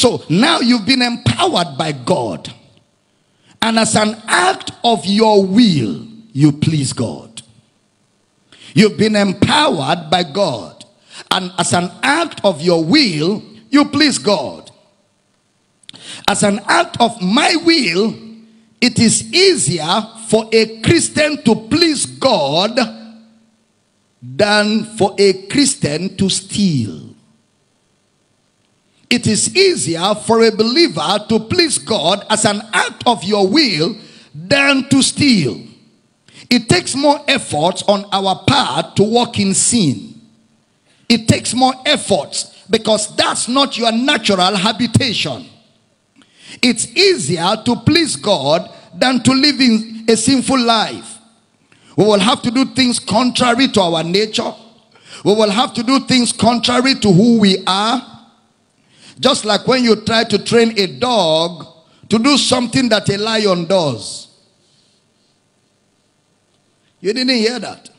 So now you've been empowered by God. And as an act of your will, you please God. You've been empowered by God. And as an act of your will, you please God. As an act of my will, it is easier for a Christian to please God than for a Christian to steal. It is easier for a believer to please God as an act of your will than to steal. It takes more effort on our part to walk in sin. It takes more effort because that's not your natural habitation. It's easier to please God than to live in a sinful life. We will have to do things contrary to our nature. We will have to do things contrary to who we are. Just like when you try to train a dog to do something that a lion does. You didn't hear that.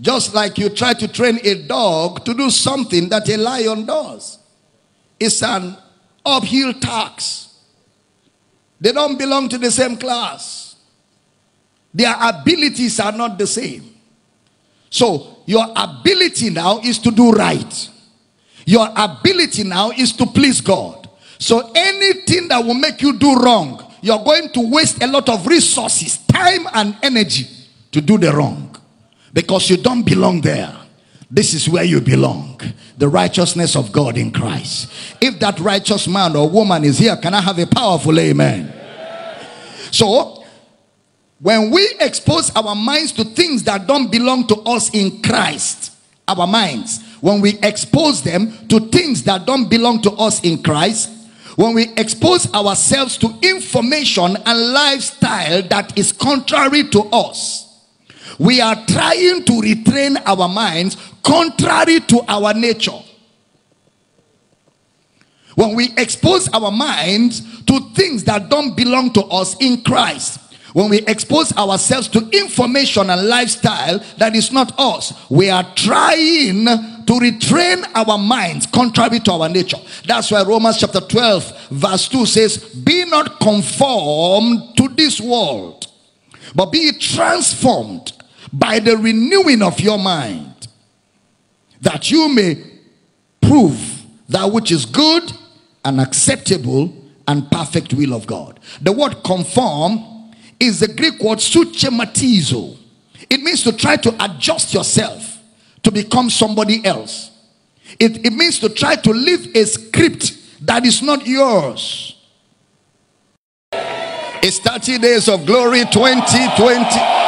Just like you try to train a dog to do something that a lion does. It's an uphill task. They don't belong to the same class. Their abilities are not the same. So, your ability now is to do right. Your ability now is to please God. So anything that will make you do wrong, you're going to waste a lot of resources, time and energy to do the wrong. Because you don't belong there. This is where you belong. The righteousness of God in Christ. If that righteous man or woman is here, can I have a powerful amen? So, when we expose our minds to things that don't belong to us in Christ, our minds, when we expose them to things that don't belong to us in Christ, when we expose ourselves to information and lifestyle that is contrary to us, we are trying to retrain our minds contrary to our nature. When we expose our minds to things that don't belong to us in Christ, when we expose ourselves to information and lifestyle that is not us, we are trying to retrain our minds contrary to our nature. That's why Romans chapter 12, verse 2 says, Be not conformed to this world, but be transformed by the renewing of your mind, that you may prove that which is good and acceptable and perfect will of God. The word conform is the Greek word suschematizo. It means to try to adjust yourself to become somebody else. It, it means to try to live a script that is not yours. It's 30 days of glory 2020.